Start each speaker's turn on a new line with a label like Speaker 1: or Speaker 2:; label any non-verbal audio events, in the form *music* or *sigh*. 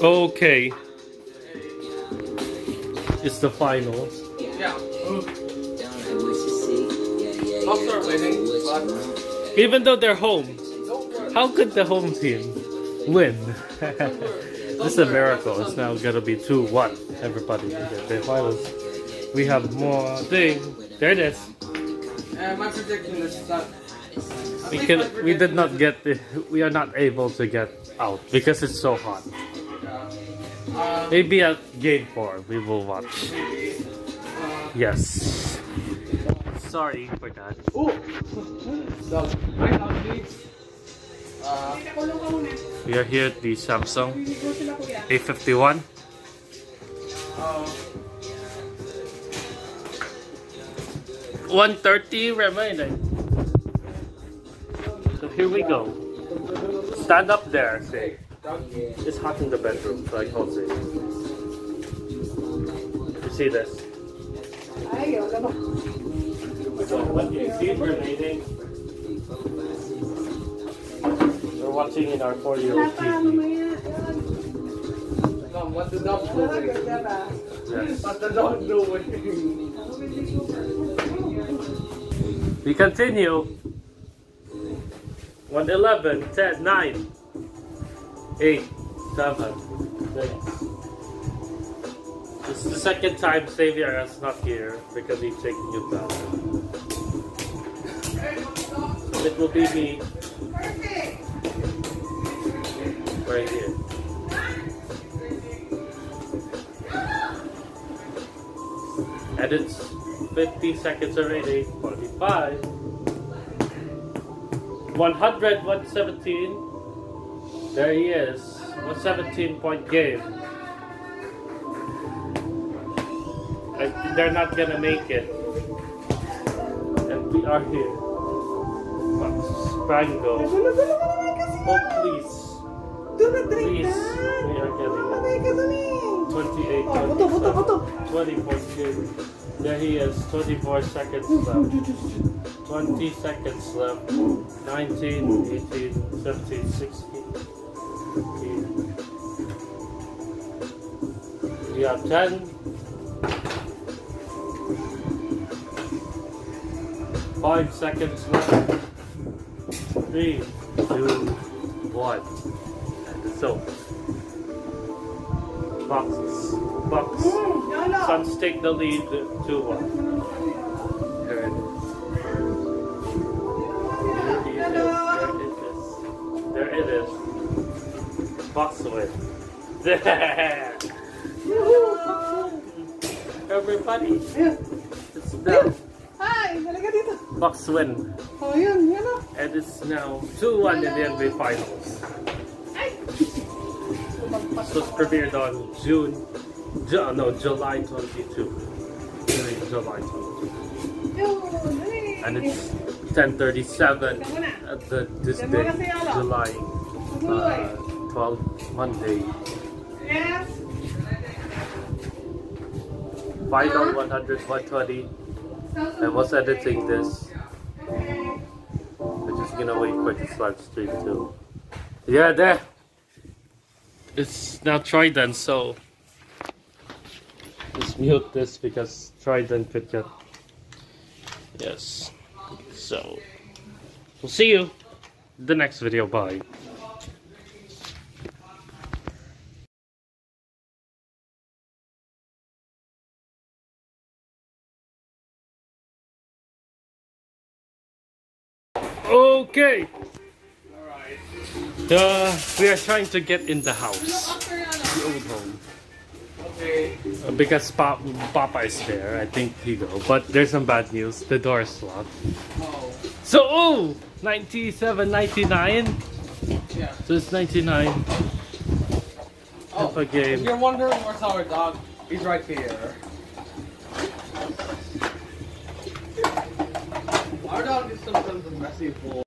Speaker 1: Okay. It's the final.
Speaker 2: Yeah. I'll start waiting. But
Speaker 1: Even though they're home, how could the home team win? *laughs* this is a miracle. It's now gonna be 2 1. Everybody in the, the finals. We have more thing. There it is.
Speaker 2: Uh, my prediction is that.
Speaker 1: We can we did not get the, we are not able to get out because it's so hot. Maybe at game four we will watch. Yes. Sorry for that.
Speaker 2: Ooh! so, right now. Uh,
Speaker 1: We are here at the Samsung A51.
Speaker 2: uh,
Speaker 1: 130 remaining. So here we go. Stand up there, say. It's hot in the bedroom, so I can't. You see this? So what you see remaining. We're watching in our four-year-old TV.
Speaker 2: Mom, what the dog doing?
Speaker 1: Yes.
Speaker 2: What the dog doing?
Speaker 1: We continue. 111, 10, 9, 8, 7, 6. This is the second time Xavier is not here because he's taking you down. It will be me right here. And it's 50 seconds already. 45. 100, 117. There he is. 17 point game. I, they're not gonna make it. And we are here. Spango. Oh, please. Please. We are getting it. 28, 27, 20 point game. There he is. 24 seconds left. 20 seconds left. 19, 18, 17, 16. We have 10. 5 seconds left. 3, 2, 1. And over. Boxes. Bucks. Suns take the lead 2 1. There it is. There it is. Bucks win. *laughs* There. Everybody. It's now
Speaker 3: Hi! Talaga dito.
Speaker 1: Bucks win.
Speaker 3: Oh, yun. Yan o.
Speaker 1: And it's now 2-1 in the NBA Finals. This was premiered on June, Ju- no, July 22. During July 22.
Speaker 3: Yun.
Speaker 1: And it's 10:37 at the this day, July uh, 12, Monday.
Speaker 3: Yes.
Speaker 1: Final 100, 120. I was editing this. I'm just gonna wait for to start stream too. Yeah, there. It's now Trident, so just mute this because Trident could get. Yes. So we'll see you the next video. Bye. Okay. Uh, we are trying to get in the house, the old home,
Speaker 2: Okay.
Speaker 1: uh, because pa- Papa is there. I think he go, but there's some bad news. The door is locked.
Speaker 2: Oh.
Speaker 1: So, oh, 97, 99.
Speaker 2: Yeah.
Speaker 1: So it's 99.
Speaker 2: Oh.
Speaker 1: A
Speaker 2: If you're wondering where's our dog, he's right here. Our dog is sometimes a messy fool.